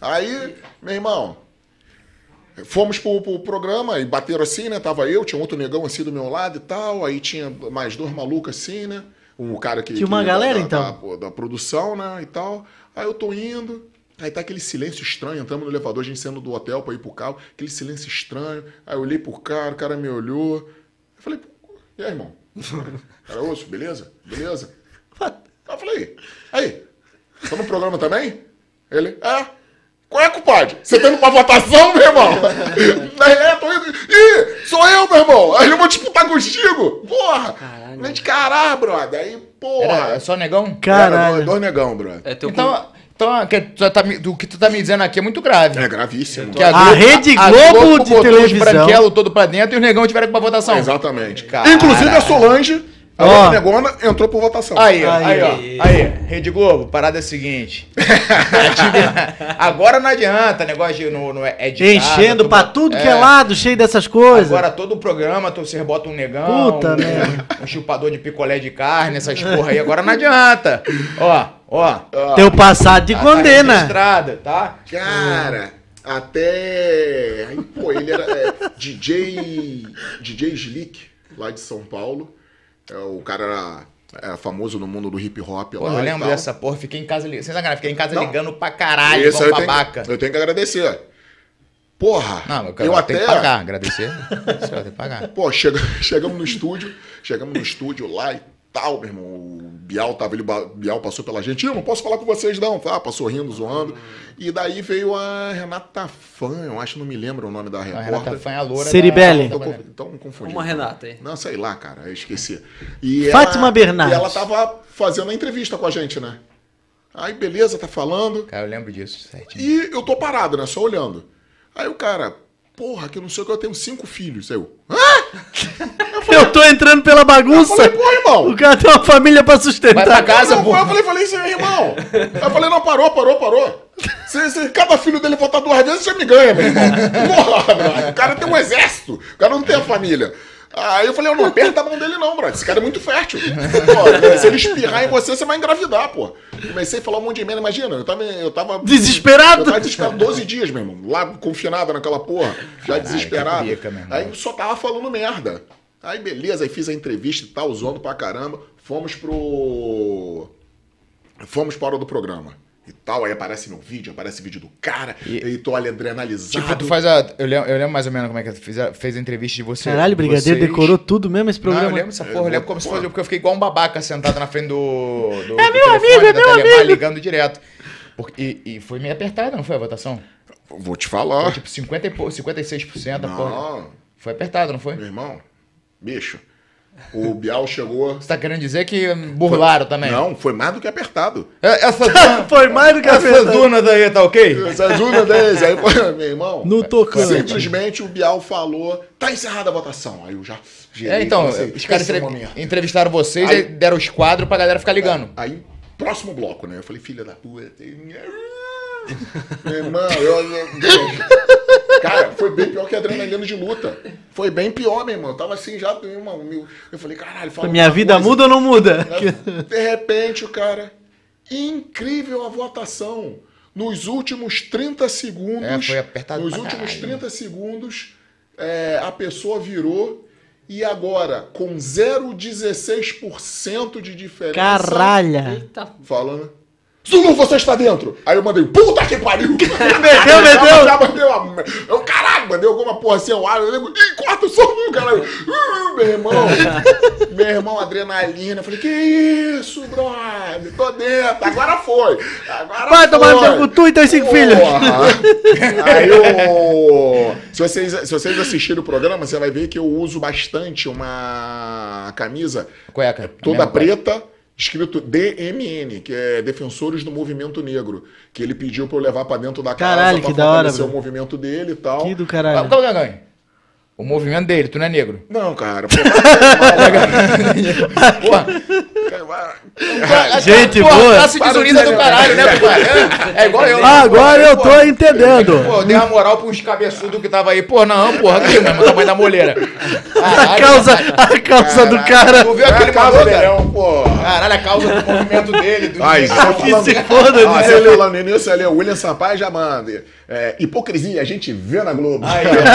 Aí, meu irmão, fomos pro, pro programa e bateram assim, né? Tava eu, tinha outro negão assim do meu lado e tal. Aí tinha mais dois malucos assim, né? Um cara que. Tinha uma que- galera, da, então? Da, da produção, né? E tal. Aí eu tô indo. Aí tá aquele silêncio estranho, entramos no elevador, a gente saindo do hotel pra ir pro carro, aquele silêncio estranho. Aí eu olhei pro cara, o cara me olhou. Eu falei, e aí, irmão? Cara, osso, beleza? Beleza? Aí eu falei, aí, tá no programa também? Ele, é. Qual é, compadre? Você tá indo pra votação, meu irmão? é, tô indo. Ih, sou eu, meu irmão. Aí eu vou disputar contigo. Porra. Caralho. Nem de caralho, brother. Aí, porra. Era só negão? Caralho. dois, dois negão, brother. É teu Então, então que tu tá me- do que tu tá me dizendo aqui é muito grave. É gravíssimo. Que A Rede Globo de botou televisão. os branquelos todo pra dentro e os negão tiveram ir pra votação. Exatamente. Caralho. Inclusive a Solange, a Ó. outra negona, entrou por votação. Aí, Aí. aí, ó. Aí, Rede Globo, parada é a seguinte. Agora não adianta, negócio de no, no é de Enchendo pra tu- tudo que é lado, cheio dessas coisas. Agora todo o programa, tu, você bota um negão, Puta um, merda. um chupador de picolé de carne, essas porra aí, agora não adianta. Ó, ó. Teu passado de Tá condena. registrada, tá? Cara, até. Aí, pô, ele era é, DJ. DJ Slick, lá de São Paulo. É, o cara era, era famoso no mundo do hip hop Pô, lá. eu lembro dessa porra, fiquei em casa ligando. Sem sacanagem, fiquei em casa Não. ligando pra caralho, Isso, igual eu tenho, babaca. que, eu tenho que agradecer. Porra, Não, eu, eu até. tenho que pagar, agradecer. Isso eu tenho que pagar. Pô, chega, chegamos no estúdio, chegamos no estúdio lá e tal, meu irmão. O Bial tava, ele, Bial passou pela gente. Eu não posso falar com vocês, não. Tá, passou rindo, zoando. E daí veio a Renata Fã, eu acho, não me lembro o nome da A repórter. Renata Fã é a loura. Ceribelli. da- Então, então confundi. Uma Renata aí. Não, sei lá, cara, eu esqueci. E Fátima ela, Bernardes. E ela tava fazendo a entrevista com a gente, né? Aí, beleza, tá falando. Cara, eu lembro disso, certinho. E eu tô parado, né? Só olhando. Aí o cara, porra, que eu não sei o que, eu tenho cinco filhos. Aí eu, hã? Eu tô entrando pela Eu bagunça. falei, pô, irmão. O cara tem uma família pra Vai sustentar. pra casa, Não, pô. eu falei, falei, seu irmão. Aí eu falei, não, parou, parou, parou. Se, se cada filho dele votar duas vezes, você me ganha, meu irmão. Porra, brother. O cara tem um exército. O cara não tem a família. Aí eu falei, eu não aperta a mão dele não, brother. Esse cara é muito fértil. Pô, se ele espirrar em você, você vai engravidar, pô. Comecei a falar um monte de merda. Imagina, eu tava... Eu tava Desesperado? Eu tava desesperado 12 dias, meu irmão. Lá, confinado naquela porra. Já desesperado. que pica, meu irmão. Aí só tava falando merda. Aí beleza, aí fiz a entrevista e tal, zoando pra caramba. Fomos pro. Fomos para o do programa. E tal, aí aparece meu vídeo, aparece vídeo do cara, e, tô ali adrenalizado. Tipo, tu faz a. Eu lembro, eu lembro mais ou menos como é que tu fez a, fez a entrevista de você. Caralho, Brigadeiro vocês. decorou tudo mesmo esse Não, programa. eu lembro essa porra, eu Eu lembro como se fosse. Porque eu fiquei igual um babaca sentado na frente do. do É do meu telefone, amigo, é meu Telemar, amigo. ligando direto. Porque, e, e foi meio apertada, não foi a votação? Vou te Foi falar. tipo 50 e pou- 56% da porra. Não, Foi apertado, não foi? meu irmão, bicho. O Bial chegou. Você tá querendo dizer que burlaram também? Não, foi mais do que apertado. É, Essa Foi mais do que essas apertado. dunas aí, tá ok? Essas urnas deles, aí, pô, meu irmão. No tocante. Simplesmente o Bial falou, tá encerrada a votação. Aí eu já. É, então, os caras é momento. entrevistaram vocês Aí- e deram os quadros pra galera ficar ligando. Aí, próximo bloco, né? Eu falei, filha da puta. Meu irmão, eu, eu- Cara, foi bem pior que adrenalina de luta. Foi bem pior, meu irmão. Eu tava assim já, meu irmão. meu- Eu falei, caralho, fala Minha vida coisa. muda ou não muda? De repente, o cara. Incrível a votação. Nos últimos 30 segundos. É, foi apertado Nos últimos caralho. 30 segundos, é, a pessoa virou. E agora, com 0,16% de diferença. Caralho. Eita. Falando. Zulu, você está dentro! Aí eu mandei, puta que pariu! meteu, meteu. Já mandeu a... Eu, caralho, mandei alguma porra assim, ao ar, eu lembro, ih, quarto som, caralho! Uh, meu irmão, meu irmão, adrenalina, eu falei, que isso, brother? Tô dentro, agora foi! Agora Vai tomar no foi. teu tu e teus cinco filhos. Porra. Aí o. Se vocês, se vocês assistirem o programa, você vai ver que eu uso bastante uma camisa Cueca. toda Mesma cueca. Escrito DMN, que é Defensores do Movimento Negro, que ele pediu pra eu levar pra dentro da casa Caralho, pra que da hora, fortalecer o bro. movimento dele e tal. Que do Ah, caralho. Calma, Gangue. O movimento dele, tu não é negro. Não, cara. Pô, Porra, Gente porra, boa. classe desunida do caralho, né, pai? É, é igual eu. Ah, agora eu tô entendendo. Pô, dei uma moral pra uns cabeçudos que tava aí. Pô, não, porra, aqui mesmo, o tamanho da moleira. A Caralho, causa, a causa do cara. Tu viu aquele é casa maluco, do Caralho, a causa do movimento dele, do Ai, só Que se foda, Ah, nisso ali, o William Sampaio já manda. É, hipocrisia, a gente vê na Globo. Aí.